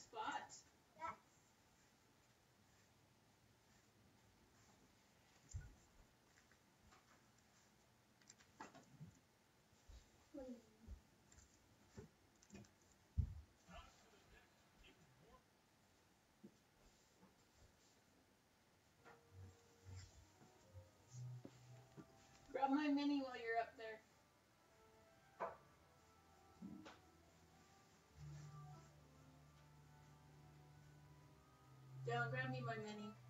spot? Grab my mini while you're up there. Don't grab me my mini.